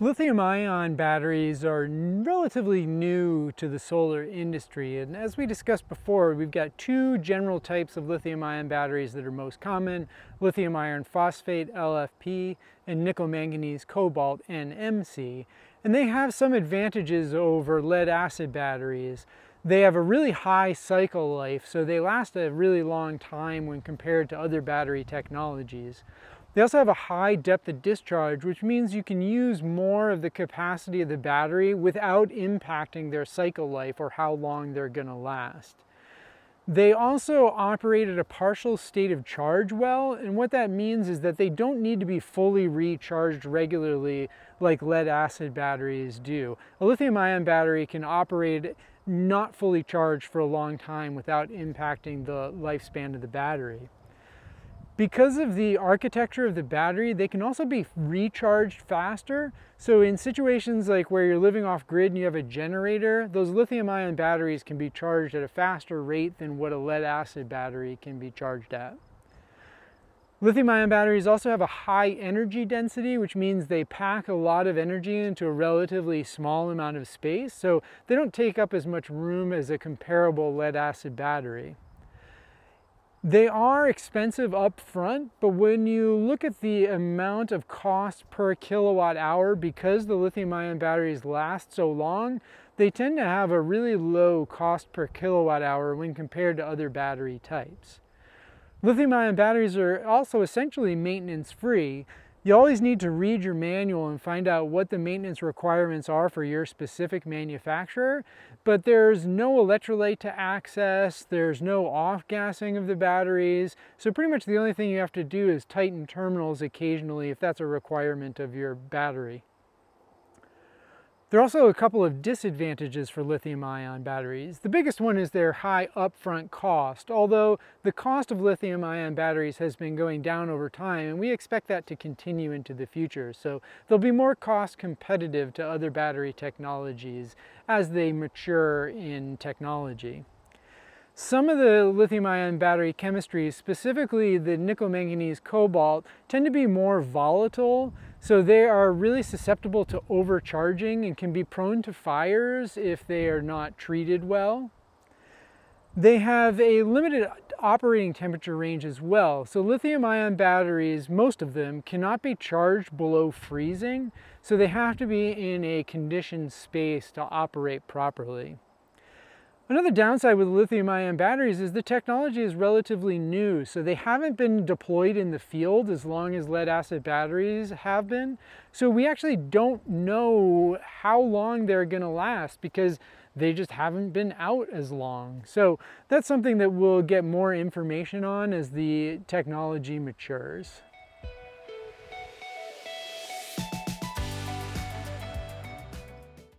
Lithium ion batteries are relatively new to the solar industry and as we discussed before we've got two general types of lithium ion batteries that are most common lithium iron phosphate LFP and nickel manganese cobalt NMC and they have some advantages over lead acid batteries. They have a really high cycle life so they last a really long time when compared to other battery technologies they also have a high depth of discharge, which means you can use more of the capacity of the battery without impacting their cycle life or how long they're gonna last. They also operate at a partial state of charge well, and what that means is that they don't need to be fully recharged regularly like lead acid batteries do. A lithium ion battery can operate not fully charged for a long time without impacting the lifespan of the battery. Because of the architecture of the battery, they can also be recharged faster. So in situations like where you're living off grid and you have a generator, those lithium ion batteries can be charged at a faster rate than what a lead acid battery can be charged at. Lithium ion batteries also have a high energy density, which means they pack a lot of energy into a relatively small amount of space. So they don't take up as much room as a comparable lead acid battery. They are expensive up front, but when you look at the amount of cost per kilowatt hour, because the lithium ion batteries last so long, they tend to have a really low cost per kilowatt hour when compared to other battery types. Lithium ion batteries are also essentially maintenance free, you always need to read your manual and find out what the maintenance requirements are for your specific manufacturer, but there's no electrolyte to access, there's no off-gassing of the batteries, so pretty much the only thing you have to do is tighten terminals occasionally if that's a requirement of your battery. There are also a couple of disadvantages for lithium ion batteries. The biggest one is their high upfront cost, although the cost of lithium ion batteries has been going down over time and we expect that to continue into the future. So they'll be more cost competitive to other battery technologies as they mature in technology. Some of the lithium ion battery chemistries, specifically the nickel manganese cobalt, tend to be more volatile. So they are really susceptible to overcharging and can be prone to fires if they are not treated well. They have a limited operating temperature range as well. So lithium ion batteries, most of them, cannot be charged below freezing. So they have to be in a conditioned space to operate properly. Another downside with lithium ion batteries is the technology is relatively new, so they haven't been deployed in the field as long as lead acid batteries have been. So we actually don't know how long they're gonna last because they just haven't been out as long. So that's something that we'll get more information on as the technology matures.